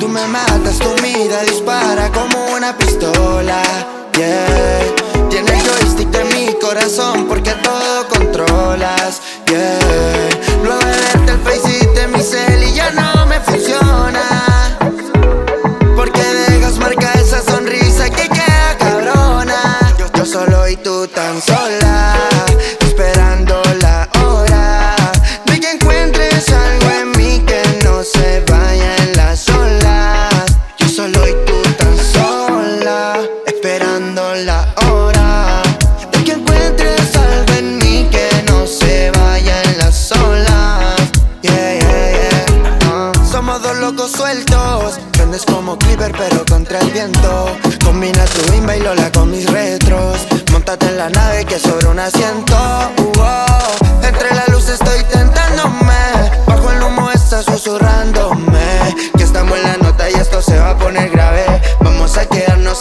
Tú me matas, tu mira dispara como una pistola. Yeah. Llena el joystick de mi corazón porque todo controlas. Yeah. Sueltos, prendes como clipper pero contra el viento. Combina tu imba y Lola con mis retros. Montate en la nave que sobre un asiento. Uh, oh. Entre la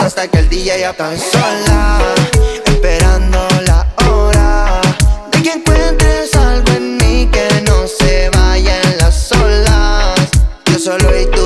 hasta que el DJ tan sola. Esperando la hora de que encuentres algo en mí que no se vaya en las olas. Yo solo y tú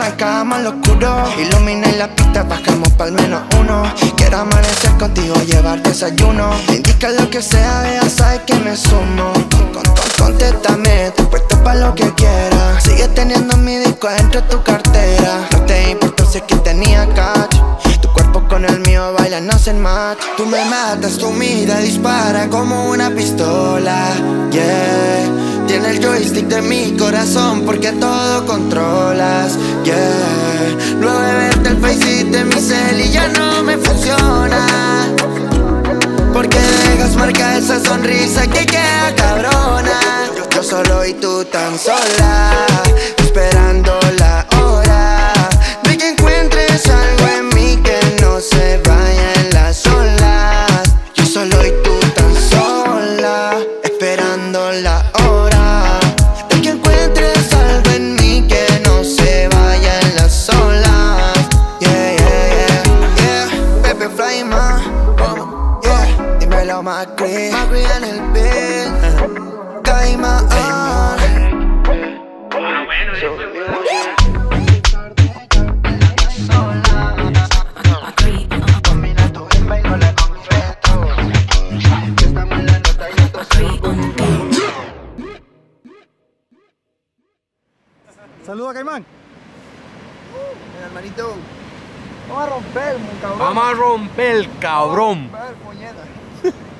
arrancamos al oscuro, ilumina la pista, bajamos pa'l menos uno. Quiero amanecer contigo, llevar desayuno. Indica lo que sea, ya sabes que me sumo. Con, con, con- contéstame, estoy puesto pa' lo que quieras. Sigue teniendo mi disco adentro de tu cartera. No te importa si es que tenía catch. Tu cuerpo con el mío baila, no hacen match. Tú me matas, tu mira dispara como una pistola. Yeah, tiene el joystick de mi corazón porque todo controlas. Yeah, luego de verte el face de mi cel y ya no me funciona. Porque dejas marca esa sonrisa que queda cabrona. Yo, solo y tú tan sola, esperando Macri Macri en el beat Caima y esto se Saluda, Caimán. Mira, hermanito Vamos a romper, cabrón. Vamos a romper el cabrón. Romper,